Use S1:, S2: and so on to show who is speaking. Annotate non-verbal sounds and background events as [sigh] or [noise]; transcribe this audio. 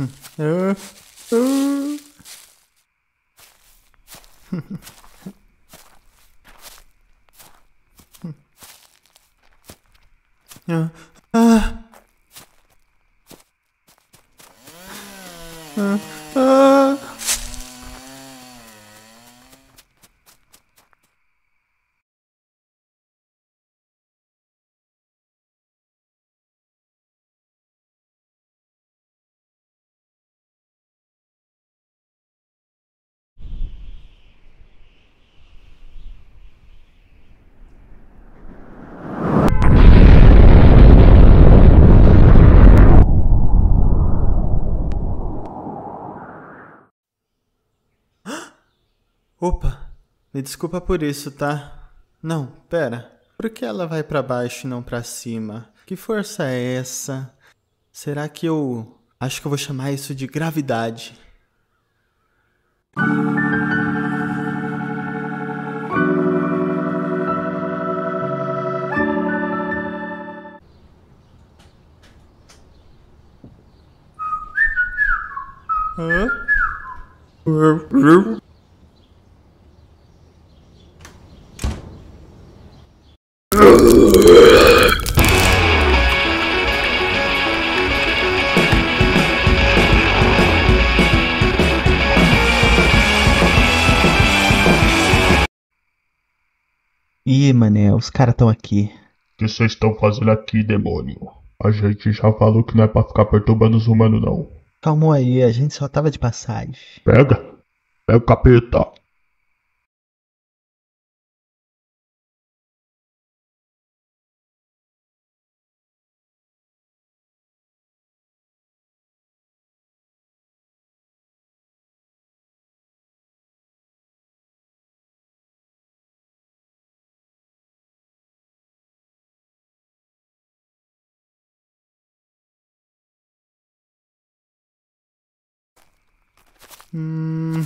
S1: [laughs] uh, uh. Opa, me desculpa por isso, tá? Não, pera. Por que ela vai pra baixo e não pra cima? Que força é essa? Será que eu. Acho que eu vou chamar isso de gravidade. Hã?
S2: Ih, mané, os caras tão aqui.
S3: O que vocês estão fazendo aqui, demônio? A gente já falou que não é pra ficar perturbando os humanos, não.
S2: Calma aí, a gente só tava de passagem.
S3: Pega! Pega o capeta!
S1: Mm,